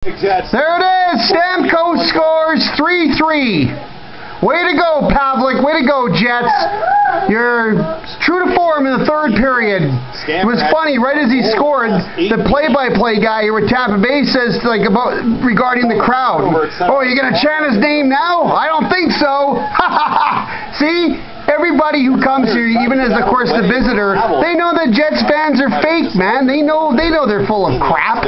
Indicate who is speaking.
Speaker 1: There it is. Stamkos scores 3-3. Way to go, Pavelec. Way to go, Jets. You're true to form in the third period. It was funny. Right as he scored, the play-by-play guy here with Tampa Bay says like about regarding the crowd. Oh, you're gonna chant his name now? I don't think so. See, everybody who comes here, even as of course the visitor, they know that Jets fans are fake, man. They know they know they're full of crap.